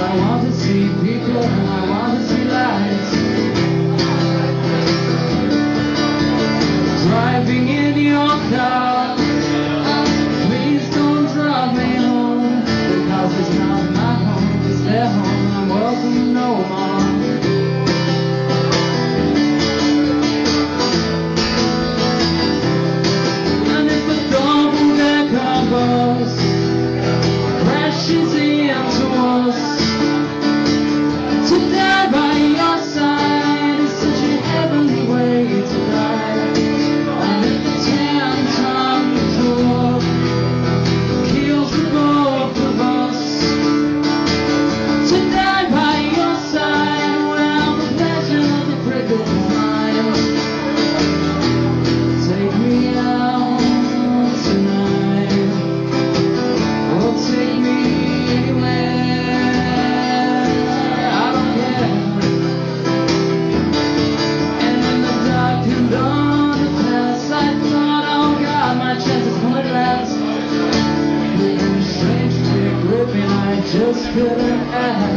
I want to see people and I want to see lights. Driving in your car. Please don't drive me home. Because it's not my home, it's their home. I'm no more. just couldn't ask.